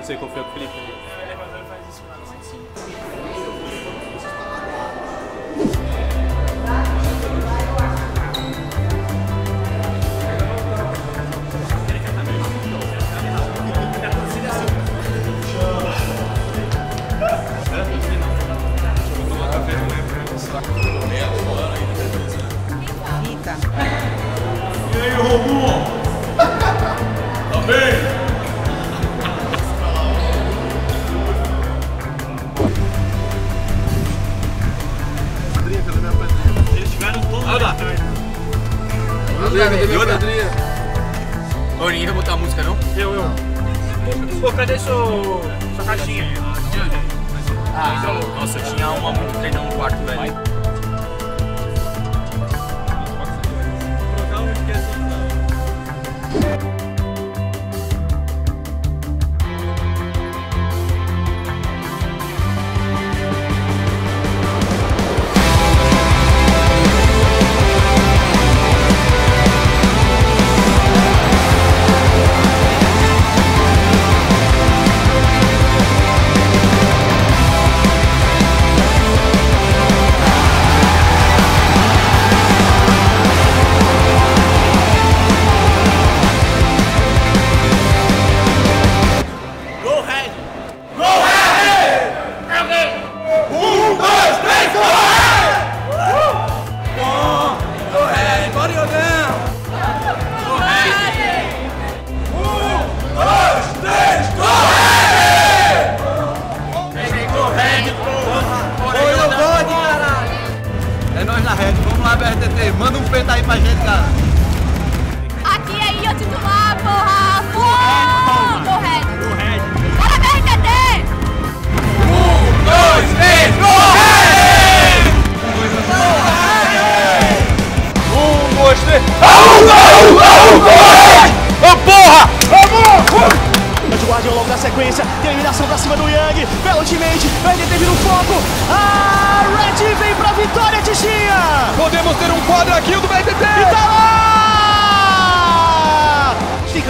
Não sei qual foi o Felipe. Rita. E aí, Romulo? Ô, ninguém vai botar a música, não? Eu, eu. Pô, cadê seu, sua caixinha? Ah, nossa, eu tinha uma muito treinando no quarto, velho.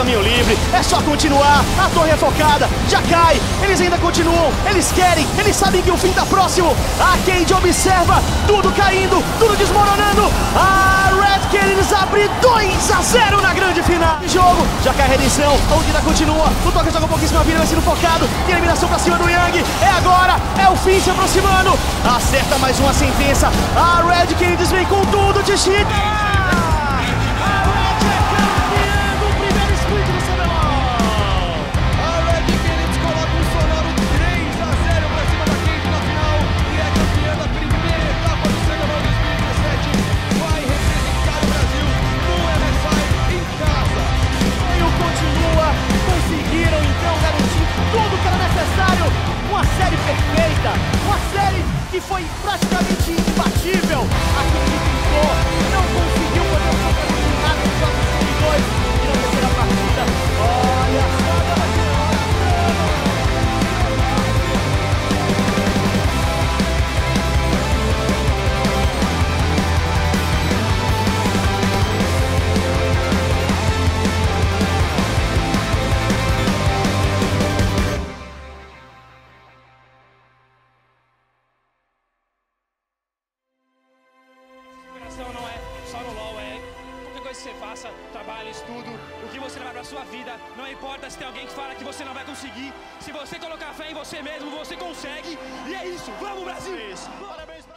Caminho livre, é só continuar, a torre é focada, já cai, eles ainda continuam, eles querem, eles sabem que o fim tá próximo, a Cade observa, tudo caindo, tudo desmoronando, a Red Canids abre 2 a 0 na grande final. Jogo, já cai a redenção, a Undina continua, o Toca joga pouquíssima vida, vai sendo focado, tem eliminação pra cima do Yang, é agora, é o fim se aproximando, acerta mais uma sentença, a Red Canids vem com tudo, Tichita! Faça, trabalho, estudo, o que você levar pra sua vida. Não importa se tem alguém que fala que você não vai conseguir. Se você colocar fé em você mesmo, você consegue. E é isso. Vamos, Brasil! Parabéns